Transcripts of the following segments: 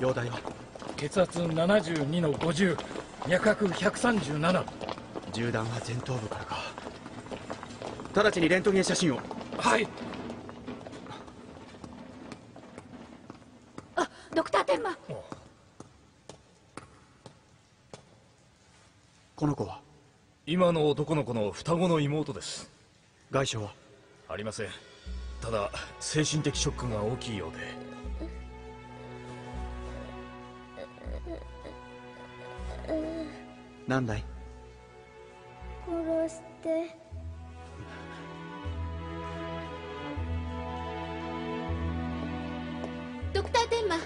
容体は？血圧72の50脈拍137銃弾は前頭部からか。直ちにレントゲン写真を。はい。あドクター天馬。この子は？今の男の子の双子の妹です。外傷は？ありません。ただ精神的ショックが大きいようで何だい？殺して。ドクター天馬。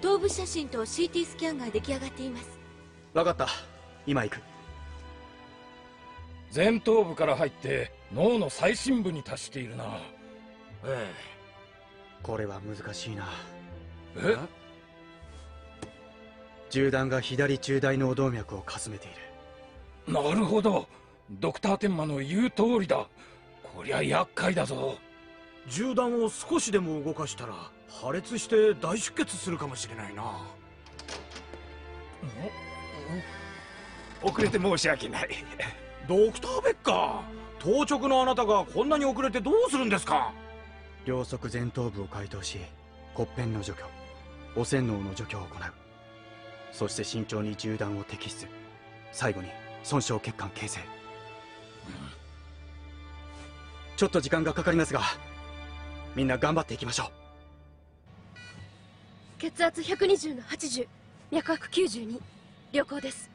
頭部写真と CT スキャンが出来上がっています。分かった。今行く。前頭部から入って脳の最深部に達しているな。えこれは難しいな。え？銃弾が左中大脳動脈をかすめている。なるほど。ドクター天馬の言う通りだ。こりゃ厄介だぞ。銃弾を少しでも動かしたら破裂して大出血するかもしれないな。遅れて申し訳ない。ドクターベッカー当直のあなたがこんなに遅れてどうするんですか？両側前頭部を解凍し骨片の除去汚染脳の除去を行うそして慎重に銃弾を摘出。最後に損傷血管形成、ちょっと時間がかかりますがみんな頑張っていきましょう。血圧120の80脈拍92良好です。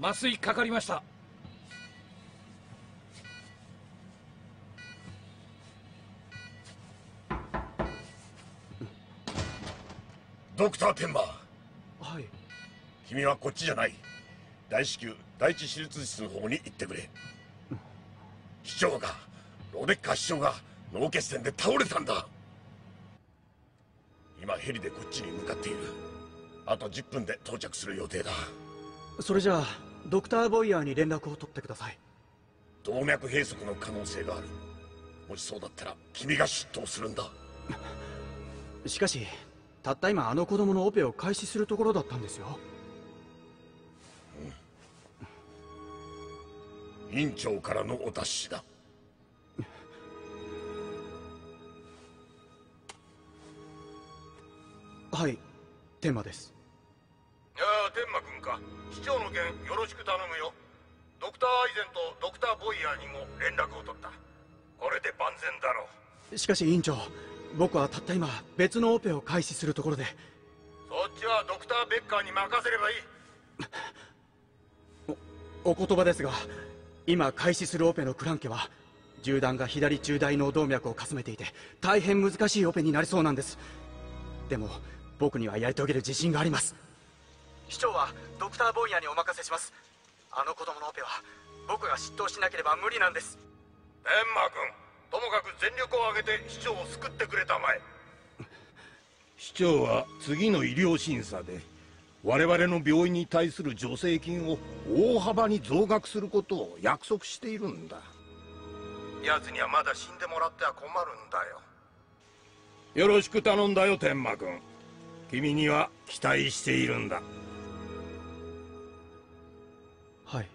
麻酔かかりました。ドクター天馬はい君はこっちじゃない。大至急第一手術室の方に行ってくれ。市長がロデッカ市長が脳血栓で倒れたんだ。今ヘリでこっちに向かっている。あと10分で到着する予定だ。それじゃあドクターボイヤーに連絡を取ってください。動脈閉塞の可能性がある。もしそうだったら君が出頭するんだ。しかしたった今あの子供のオペを開始するところだったんですよ院長からのお達しだ。はい天馬です。いやあ天馬君か。市長の件よろしく頼むよ。ドクターアイゼンとドクターボイヤーにも連絡を取った。これで万全だろう。しかし院長僕はたった今別のオペを開始するところで。そっちはドクターベッカーに任せればいい。お言葉ですが今開始するオペのクランケは銃弾が左中大脳動脈をかすめていて大変難しいオペになりそうなんです。でも僕にはやり遂げる自信があります。市長はドクターボイヤーにお任せします。あの子供のオペは僕が執刀しなければ無理なんです。天馬君ともかく全力を挙げて市長を救ってくれたまえ。市長は次の医療審査で我々の病院に対する助成金を大幅に増額することを約束しているんだ。奴にはまだ死んでもらっては困るんだよ。よろしく頼んだよ天馬君君には期待しているんだ。はい。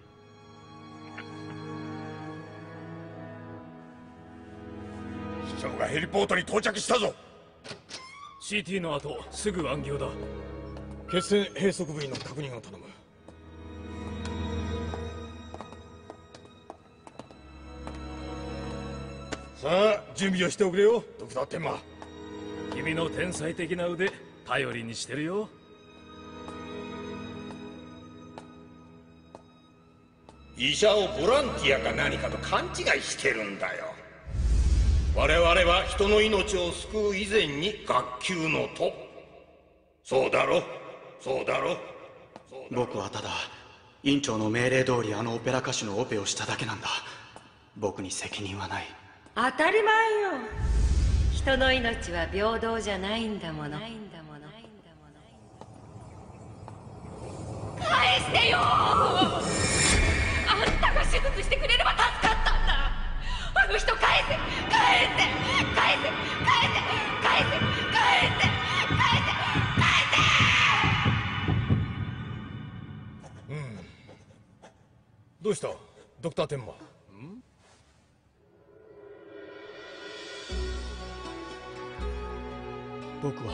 市長がヘリポートに到着したぞ。CT の後すぐ暗行だ血栓閉塞部位の確認を頼む。さあ準備をしておくれよ。ドクター天馬。君の天才的な腕頼りにしてるよ。医者をボランティアか何かと勘違いしてるんだよ。我々は人の命を救う以前に学級のトップ。そうだろそうだろ？僕はただ院長の命令通りあのオペラ歌手のオペをしただけなんだ。僕に責任はない。当たり前よ。人の命は平等じゃないんだもの。返してよあんたが手術してくれれば助かったんだ。あの人返せ返せ返せ返せ返せ返せ返せうした？ドクター天馬。僕は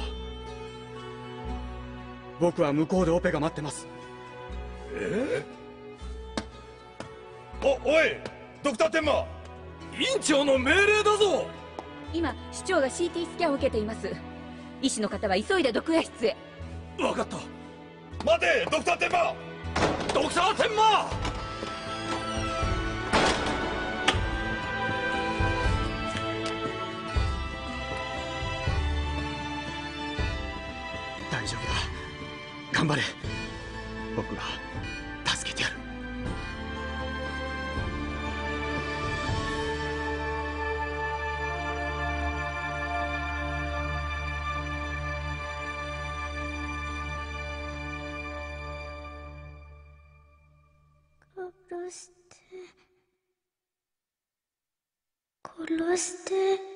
僕は向こうでオペが待ってます。おおいドクター天馬。院長の命令だぞ。今市長が CT スキャンを受けています。医師の方は急いで毒屋室へ。分かった。待てドクター天馬。ドクター天馬頑張れ。僕が助けてやる。殺して。殺して。